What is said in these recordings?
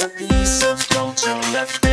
a piece of culture left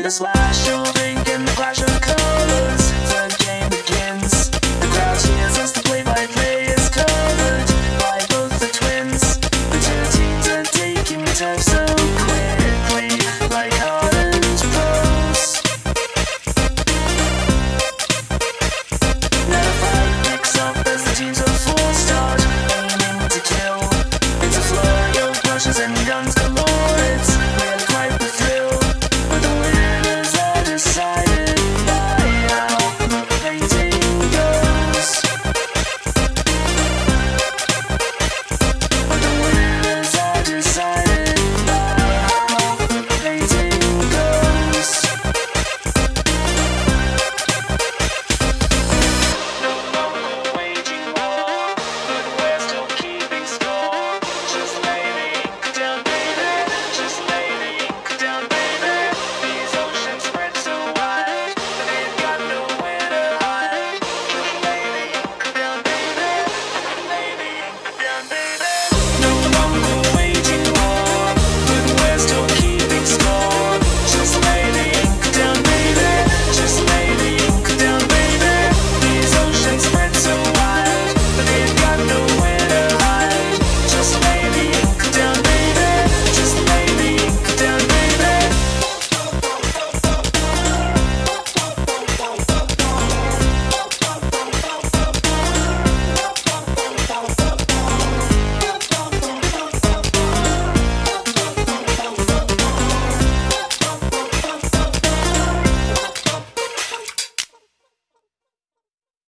through the slideshow, drinking the clash of colors. The game begins. The crowd cheers as the play-by-play is covered by both the twins. The two teams are taking time so quickly, like orange pros. Now the fight picks up as the teams of four start aiming to kill. It's a flurry of brushes and guns.